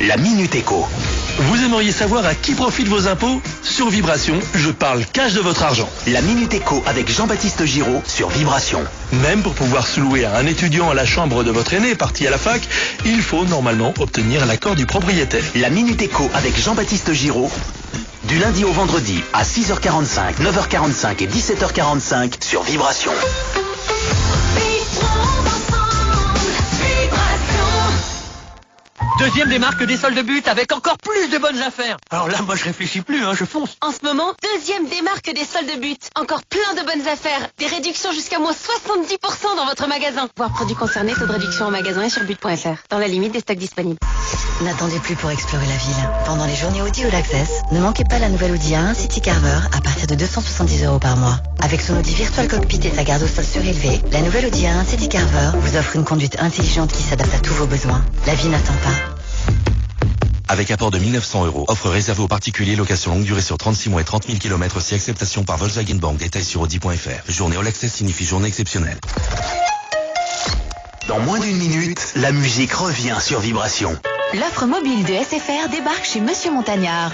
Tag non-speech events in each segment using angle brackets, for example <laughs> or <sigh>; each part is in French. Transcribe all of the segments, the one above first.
la Minute Éco. Vous aimeriez savoir à qui profitent vos impôts? Sur Vibration, je parle cash de votre argent. La Minute Éco avec Jean-Baptiste Giraud sur Vibration. Même pour pouvoir se louer à un étudiant à la chambre de votre aîné parti à la fac, il faut normalement obtenir l'accord du propriétaire. La Minute Éco avec Jean-Baptiste Giraud. Du lundi au vendredi à 6h45, 9h45 et 17h45 sur Vibration. Deuxième démarque des soldes de but avec encore plus de bonnes affaires. Alors là, moi, je réfléchis plus, hein, je fonce. En ce moment, deuxième démarque des soldes de but. Encore plein de bonnes affaires. Des réductions jusqu'à moins 70% dans votre magasin. Voir produits concernés, taux de réduction en magasin et sur but.fr. Dans la limite des stocks disponibles. N'attendez plus pour explorer la ville. Pendant les journées Audi All Access, ne manquez pas la nouvelle Audi A1 City Carver à partir de 270 euros par mois. Avec son Audi Virtual Cockpit et sa garde au sol surélevée, la nouvelle Audi A1 City Carver vous offre une conduite intelligente qui s'adapte à tous vos besoins. La vie n'attend pas. Avec apport de 1900 euros. Offre réservée aux particuliers, location longue durée sur 36 mois et 30 000 km si acceptation par Volkswagen Bank. Détails sur Audi.fr. Journée All Access signifie journée exceptionnelle. Dans moins d'une minute, la musique revient sur Vibration. L'offre mobile de SFR débarque chez Monsieur Montagnard.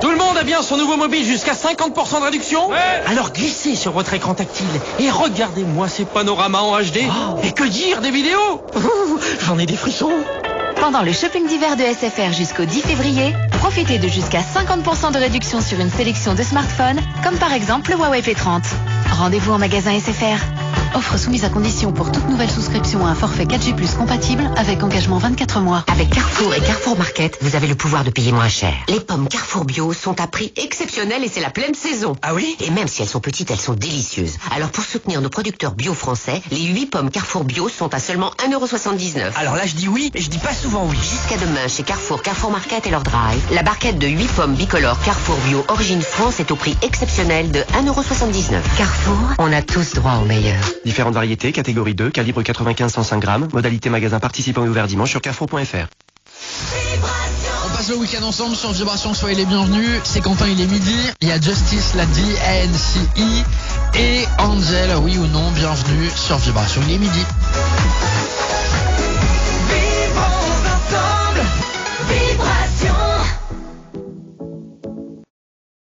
Tout le monde a bien son nouveau mobile jusqu'à 50% de réduction Alors glissez sur votre écran tactile et regardez-moi ces panoramas en HD. Et que dire des vidéos <laughs> J'en ai des frissons. Pendant le shopping d'hiver de SFR jusqu'au 10 février, profitez de jusqu'à 50% de réduction sur une sélection de smartphones, comme par exemple le Huawei P30. Rendez-vous en magasin SFR. Offre soumise à condition pour toute nouvelle souscription à un forfait 4G+, compatible avec engagement 24 mois. Avec Carrefour et Carrefour Market, vous avez le pouvoir de payer moins cher. Les pommes Carrefour Bio sont à prix exceptionnel et c'est la pleine saison. Ah oui? Et même si elles sont petites, elles sont délicieuses. Alors pour soutenir nos producteurs bio français, les 8 pommes Carrefour Bio sont à seulement 1,79€. Alors là, je dis oui, mais je dis pas souvent oui. Jusqu'à demain chez Carrefour, Carrefour Market et leur drive, la barquette de 8 pommes bicolores Carrefour Bio Origine France est au prix exceptionnel de 1,79€. Carrefour, on a tous droit au meilleur. Différentes variétés, catégorie 2, calibre 95-105 grammes, modalité magasin participant et ouvert dimanche sur carrefour.fr. On passe le week-end ensemble sur Vibration, soyez les bienvenus. C'est Quentin, il est midi. Il y a Justice, la DNCE et Angel, oui ou non, bienvenue sur Vibration, il est midi.